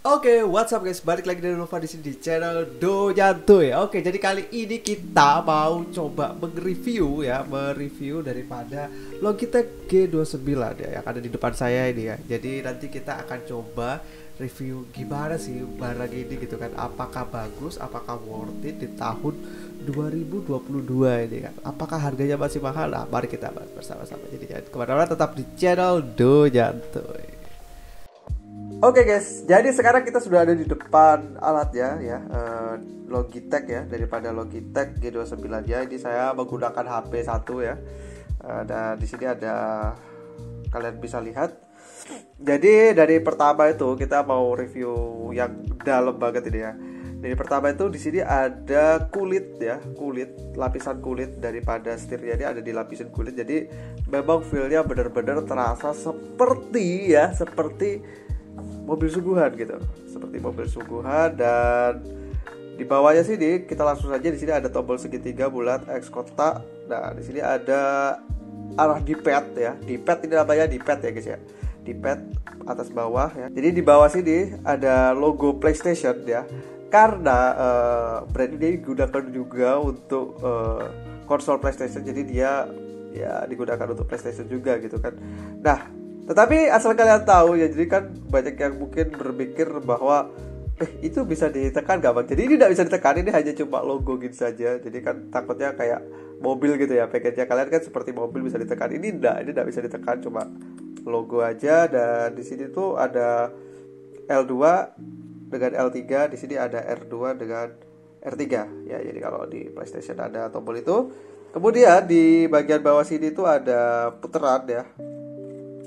Oke, what's up guys? Balik lagi dari Nova di sini di channel Do Jantuy. Oke, jadi kali ini kita mau coba nge-review ya, mereview daripada Logitech G29 ya yang ada di depan saya ini ya. Jadi nanti kita akan coba review gimana sih barang ini gitu kan. Apakah bagus, apakah worth it di tahun 2022 ini kan. Apakah harganya masih mahal? Nah, mari kita bahas bersama-sama. Jadi jangan ke mana-mana tetap di channel Do Oke guys, jadi sekarang kita sudah ada di depan alat ya, ya uh, Logitech ya, daripada Logitech G29 ya. Ini saya menggunakan HP satu ya, uh, dan di sini ada kalian bisa lihat. Jadi dari pertama itu kita mau review yang dalam banget ini ya. Dari pertama itu di sini ada kulit ya, kulit lapisan kulit daripada setirnya ini ada di lapisan kulit. Jadi memang feelnya benar-benar terasa seperti ya, seperti mobil suguhan gitu. Seperti mobil suguhan dan di bawahnya sini kita langsung saja di sini ada tombol segitiga bulat X kotak nah di sini ada arah di pad ya. Di pad ini namanya di pad ya guys ya. Di pad atas bawah ya. Jadi di bawah sini ada logo PlayStation ya. Karena uh, brand ini digunakan juga untuk uh, konsol PlayStation. Jadi dia ya digunakan untuk PlayStation juga gitu kan. Nah tetapi asal kalian tahu ya, jadi kan banyak yang mungkin berpikir bahwa eh itu bisa ditekan gak bang? Jadi ini tidak bisa ditekan, ini hanya cuma logo gitu saja. Jadi kan takutnya kayak mobil gitu ya, package kalian kan seperti mobil bisa ditekan. Ini tidak, ini tidak bisa ditekan, cuma logo aja. Dan di sini tuh ada L2 dengan L3, di sini ada R2 dengan R3 ya. Jadi kalau di PlayStation ada tombol itu. Kemudian di bagian bawah sini tuh ada puteran ya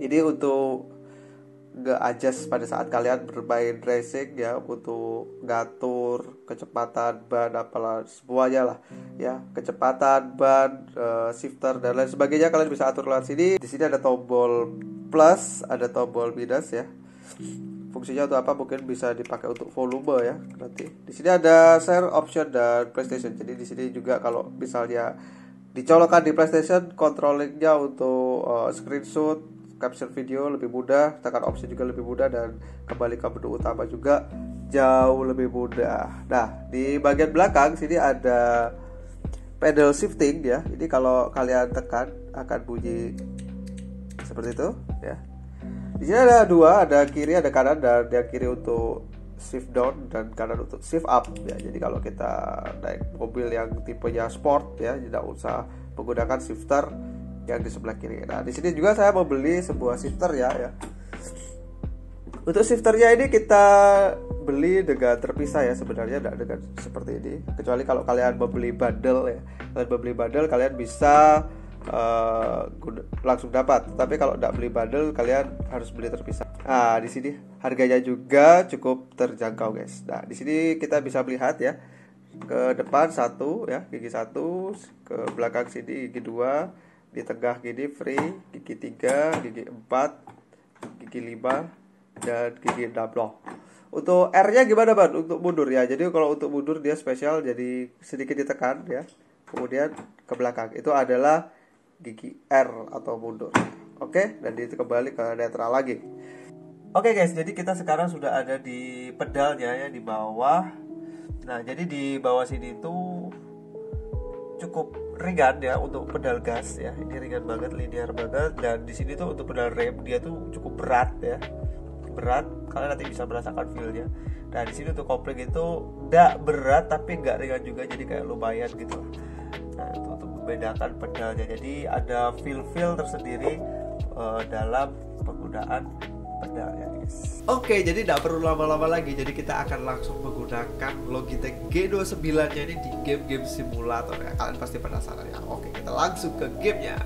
ini untuk nggak adjust pada saat kalian bermain racing ya untuk ngatur kecepatan ban apalah semuanya lah ya. Kecepatan ban uh, shifter dan lain sebagainya kalian bisa atur lewat sini. Di sini ada tombol plus ada tombol minus ya. Fungsinya untuk apa? Mungkin bisa dipakai untuk volume ya nanti. Di sini ada share option dan PlayStation. Jadi di sini juga kalau misalnya dicolokkan di PlayStation controllingnya untuk uh, screenshot capture video lebih mudah tekan opsi juga lebih mudah dan kembali ke menu utama juga jauh lebih mudah. Nah di bagian belakang sini ada pedal shifting ya. Ini kalau kalian tekan akan bunyi seperti itu ya. Di sini ada dua ada kiri ada kanan dan yang kiri untuk shift down dan kanan untuk shift up ya. Jadi kalau kita naik mobil yang tipenya sport ya tidak usah menggunakan shifter yang di sebelah kiri. Nah, di sini juga saya mau beli sebuah shifter ya ya. Untuk shifternya ini kita beli dengan terpisah ya sebenarnya tidak dengan seperti ini. Kecuali kalau kalian membeli bundle ya. Kalian membeli bundle kalian bisa uh, langsung dapat. Tapi kalau tidak beli bundle kalian harus beli terpisah. Nah, di sini harganya juga cukup terjangkau guys. Nah, di sini kita bisa melihat ya ke depan satu ya gigi satu ke belakang sini gigi dua di tengah gini free gigi 3 gigi 4 gigi 5 dan gigi 6 loh. Untuk R nya gimana Bang untuk mundur ya. Jadi kalau untuk mundur dia spesial jadi sedikit ditekan ya. Kemudian ke belakang. Itu adalah gigi R atau mundur. Oke? Dan itu kembali ke netral lagi. Oke guys. Jadi kita sekarang sudah ada di pedalnya ya di bawah. Nah jadi di bawah sini tuh cukup ringan ya untuk pedal gas ya. Ini ringan banget linear banget. Dan di sini tuh untuk pedal rem dia tuh cukup berat ya. Berat kalian nanti bisa merasakan feelnya. Nah di sini untuk kopling itu tidak berat tapi nggak ringan juga jadi kayak lumayan gitu. Nah itu untuk membedakan pedalnya. Jadi ada feel feel tersendiri uh, dalam penggunaan pedal Oke jadi tidak perlu lama-lama lagi jadi kita akan langsung menggunakan Logitech G29 nya ini di game-game simulator ya kalian pasti penasaran ya Oke kita langsung ke gamenya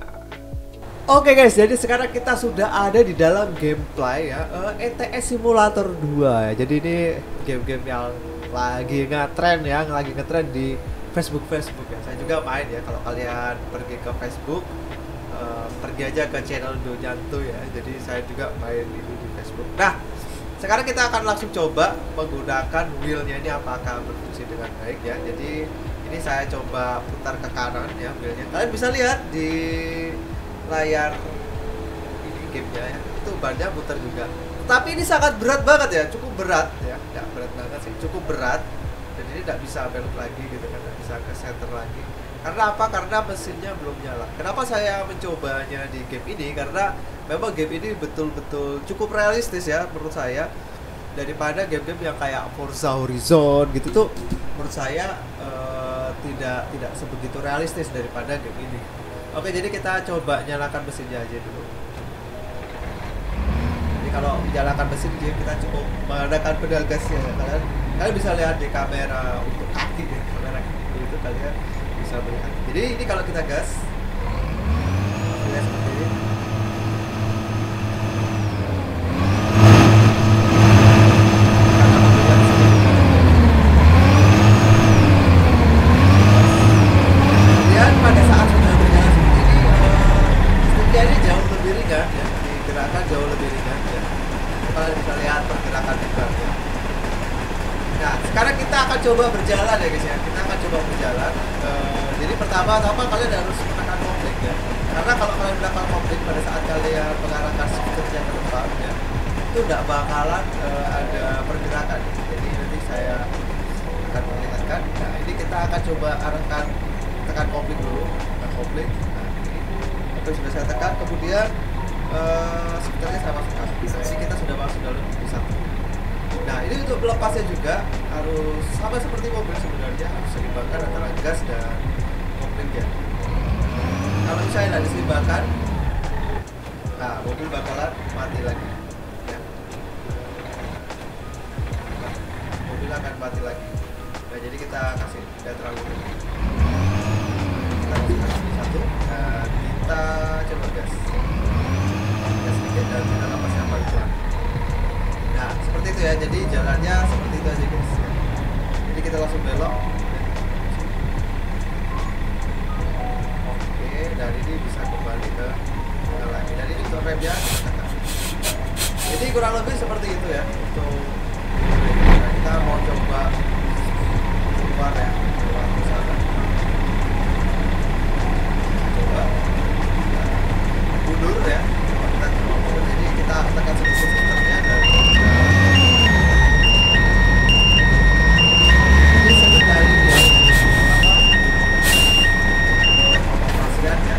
Oke guys, jadi sekarang kita sudah ada di dalam gameplay ya uh, eh, ETS Simulator 2 ya. Jadi ini game-game yang lagi ngetren ya, lagi ngetren di Facebook Facebook ya. Saya juga main ya. Kalau kalian pergi ke Facebook, uh, pergi aja ke channel Donyanto ya. Jadi saya juga main ini di Facebook. Nah, sekarang kita akan langsung coba menggunakan wheelnya ini apakah berfungsi dengan baik ya. Jadi ini saya coba putar ke kanan ya wheelnya. Kalian bisa lihat di layar ini gamenya ya. Itu bannya putar juga. tapi ini sangat berat banget ya cukup berat ya nggak berat banget sih cukup berat dan ini tidak bisa belok lagi gitu kan nggak bisa ke center lagi karena apa? Karena mesinnya belum nyala. Kenapa saya mencobanya di game ini? Karena memang game ini betul-betul cukup realistis ya menurut saya. Daripada game-game yang kayak Forza Horizon gitu tuh menurut saya uh, tidak tidak sebegitu realistis daripada game ini. Oke jadi kita coba nyalakan mesinnya aja dulu. Kalau menjalankan mesin game kita cukup menggunakan pedal gasnya ya. kalian kalian bisa lihat di kamera untuk kaki ya kamera kaki itu kalian bisa melihat jadi ini kalau kita gas lihat seperti ini kemudian pada saat sudah berjalan seperti ini uh, setidaknya jauh lebih ringan ya digerakkan jauh lebih ringan ya kalian bisa lihat pergerakan juga ya nah sekarang kita akan coba berjalan ya guys ya kita akan coba berjalan uh, jadi pertama-tama kalian harus menekan konflik ya karena kalau kalian menekan konflik kalian mengarahkan speedernya ke depan ya itu tidak bakalan uh, ada pergerakan. Jadi nanti saya akan mengingatkan. Nah ini kita akan coba arahkan tekan konflik dulu tekan konflik nah ini oke sudah saya tekan. Kemudian uh, sebenarnya saya masukkan ini kita sudah masuk dalam bisa nah ini untuk melepasnya juga harus sama seperti mobil sebenarnya harus seimbangkan antara gas dan konflik ya. Kalau misalnya tidak diseimbangkan nah mobil bakalan mati lagi. Ya. Nah, mobil akan mati lagi. Nah jadi kita kasih tidak terlalu kita masukkan satu. Dan kita coba gas. Gas sedikit dan kita lepas yang paling pelan. Nah seperti itu ya. Jadi jalannya seperti itu aja guys. Jadi kita langsung belok tekan jadi kurang lebih seperti itu ya. Untuk kita mau coba keluar ya keluar ke sana. Coba. Mundur ya. Kita coba. Jadi kita tekan sedikit filternya dan jadi sebenarnya dia apa operasiannya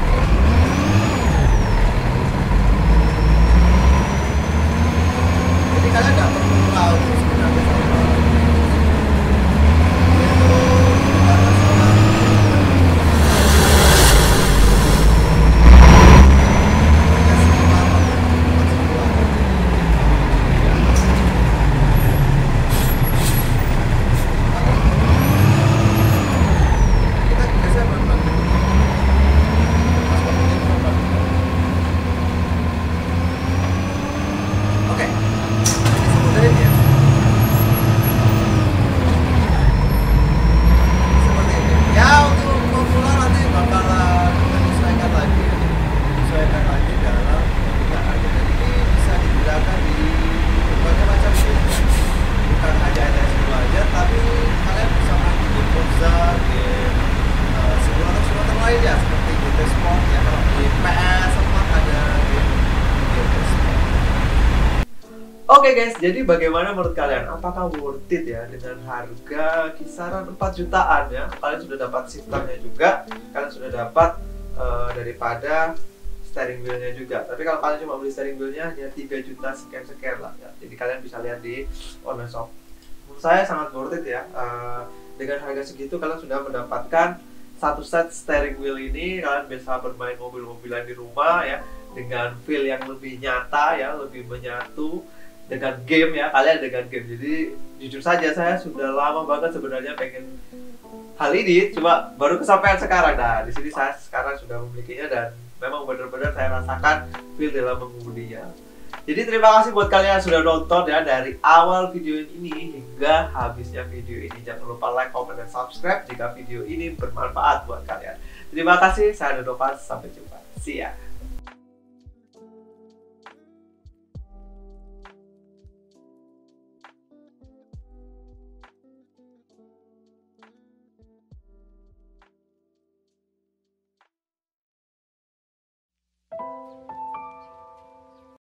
jadi kalian nggak perlu tahu sebenarnya sama itu karena sama mereka semua apa semua kita biasanya berbagi Mas Bapak ini berbagi. Oke, ini sebenarnya dia. Seperti ini. Ya untuk pemula nanti bakalan menyesuaikan lagi, menyesuaikan lagi dalam penggunaannya. Dan ini bisa digunakan di berbagai macam game. Bukan hanya NS2 aja, tapi kalian bisa main di game Forza, game uh, simulator-simulator lainnya seperti GT Sport ya. Kalau di PS sempat ada game GT Sport. Oke guys, jadi bagaimana menurut kalian? Apakah worth it ya dengan harga kisaran 4 jutaan ya? Kalian sudah dapat sistemnya juga, kalian sudah dapat eh, daripada steering wheelnya juga. Tapi kalau kalian cuma beli steering wheelnya hanya 3 juta sekian sekian lah ya. Jadi kalian bisa lihat di online shop. Menurut saya sangat worth it ya. Eh, dengan harga segitu kalian sudah mendapatkan satu set steering wheel ini kalian bisa bermain mobil-mobilan di rumah ya dengan feel yang lebih nyata ya, lebih menyatu dengan game ya kalian dengan game. Jadi jujur saja saya sudah lama banget sebenarnya pengen hal ini cuma baru kesampaian sekarang. Nah di sini saya sekarang sudah memilikinya dan memang benar-benar saya rasakan feel dalam mengemudinya. Jadi terima kasih buat kalian yang sudah nonton ya dari awal video ini hingga habisnya video ini. Jangan lupa like, comment, dan subscribe jika video ini bermanfaat buat kalian. Terima kasih saya Donovan sampai jumpa. See ya